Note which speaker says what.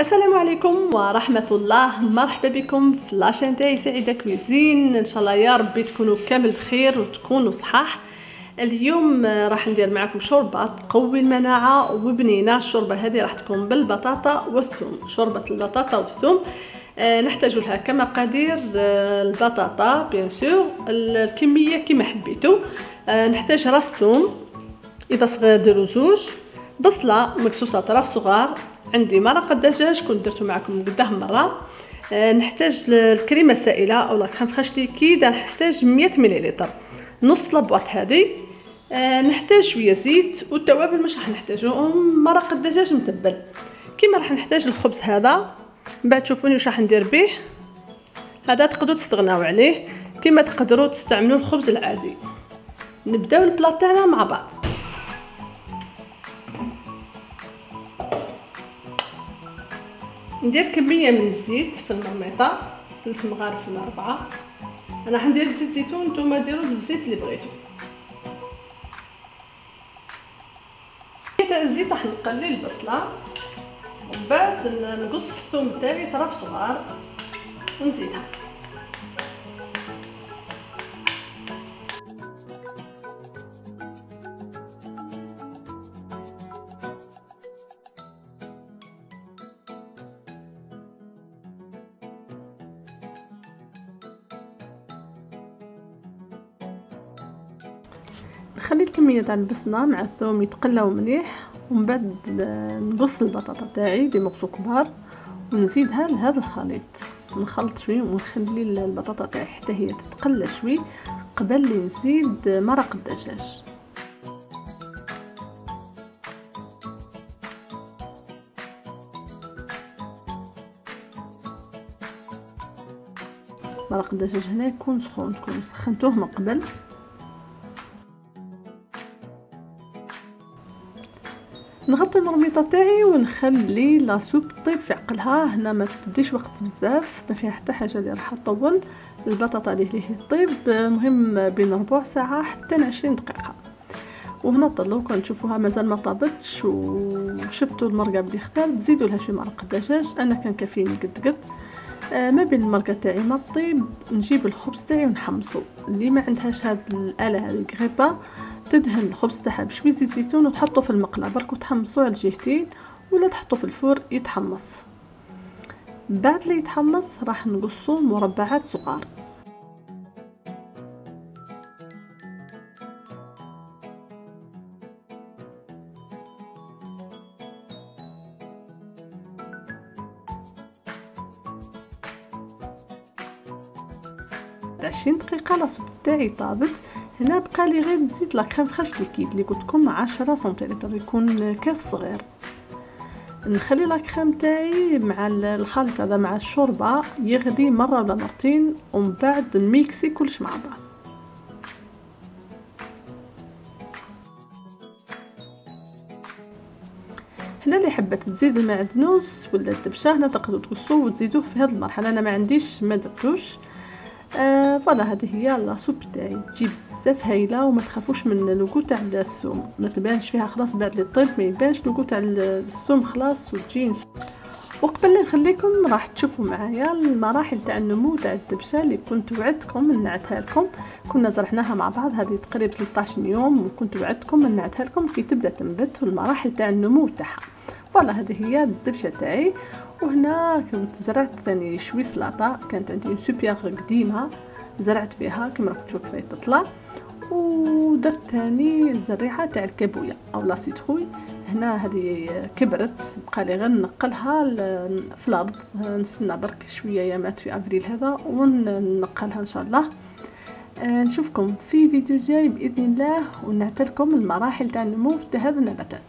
Speaker 1: السلام عليكم ورحمة الله. مرحبا بكم في la chaîne تاعي سعيدة Cuisine. إن شاء الله يا ربي تكونوا كامل بخير وتكونوا صحاح. اليوم راح ندير معكم شوربة تقوي المناعة وبنينة. الشوربة هذه راح تكون بالبطاطا والثوم. شوربة البطاطا والثوم آه، نحتاج لها كمقادير آه، البطاطا bien sûr. الكمية كما حبيتو. آه، نحتاج راس ثوم إذا صغير ديروا زوج. بصلة مكسوسة طرف صغار. عندي مرق الدجاج كنت درته معكم قداه مرة. آه نحتاج الكريمة السائلة أو لا كريم فريش ليكيد نحتاج 100 مليلتر. نص لبواط هذه آه نحتاج شوية زيت والتوابل مش راح نحتاجو مرق الدجاج متبل. كيما راح نحتاج الخبز هذا. من بعد شوفوني واش راح ندير به هذا تقدروا تستغناو عليه. كيما تقدروا تستعملوا الخبز العادي. نبداو البلاط تاعنا مع بعض. ندير كمية من الزيت في المرميطه ثلاث مغارف ولا أربعة. أنا حندير بزيت زيتون نتوما ديروا بالزيت اللي بغيتو. تاع الزيت راح نقلي البصلة. ومن بعد نقص الثوم تاعي طرف صغار ونزيدها. نخلي الكمية تاع البصله مع الثوم يتقلاو مليح ومن بعد نقص البطاطا تاعي دي مقصو كبار ونزيدها لهذا الخليط. نخلط شوي ونخلي البطاطا تاعي حتى هي تتقلى شوي قبل لي نزيد مرق الدجاج. مرق الدجاج هنا يكون سخون تكون سخنتوه من قبل. نغطي المرميطه تاعي ونخلي لا سوب طيب في عقلها. هنا ما تديش وقت بزاف ما فيها حتى حاجة اللي راح تطول. البطاطا اللي هي طيب. مهم بين ربع ساعة حتى عشرين دقيقة. وهنا طلو كون تشوفوها مازال ما طابتش. وشفتوا المرقة بلي اختار تزيدوا لها شوية مرق الدجاج أنا كان كافيني قد قد. آه ما بين المرقة تاعي ما طيب نجيب الخبز تاعي ونحمصو. اللي ما عندهاش هاد الآلة هذه غريبه تدهن الخبز تاعها بشويه زيت زيتون وتحطه في المقله برك وتحمصوه على الجهتين ولا تحطه في الفور يتحمص. بعد اللي يتحمص راح نقصوه مربعات صغار. عشرين دقيقة la soupe تاعي طابت. هنا بقى لي غير نزيد la crème fraîche liquide اللي قلت لكم 10 سنتيلتر يكون كاس صغير نخلي la crème تاعي مع الخليط هذا مع الشوربة يغلي مرة ولا مرتين ومن بعد نميكسي كلش مع بعض. هنا اللي حبت تزيد المعدنوس ولا الدبشة هنا تقدروا تقصوه وتزيدوه في هذه المرحلة أنا ما عنديش ما درتوش. آه voilà هذه هي la soupe تاعي. تجيب بزاف هايلة وما تخافوش من le goût تاع الثوم ما تبانش فيها خلاص بعد لي طيب ما يبانش le goût تاع الثوم خلاص وتجي وقبل نخليكم راح تشوفوا معايا المراحل تاع النمو تاع الدبشة اللي كنت وعدتكم نعتها لكم. كنا زرعناها مع بعض هذه تقريبا 13 يوم وكنت وعدتكم نعتها لكم كي تبدأ تنبت والمراحل تاع النمو تاعها. voilà هذه هي الدبشة تاعي. وهنا كنت زرعت ثاني شوي سلطه كانت عندي soupière قديمه زرعت فيها كما راكم تشوفوا كيف تطلع ودرت ثاني الزريعه تاع الكابويا أو la citrouille. هنا هذه كبرت بقى لي غير نقلها في الأرض. نستنى برك شوية يامات في أبريل هذا وننقلها إن شاء الله. آه، نشوفكم في فيديو جاي بإذن الله ونعتلكم المراحل تاع النمو تاع هذه النباتات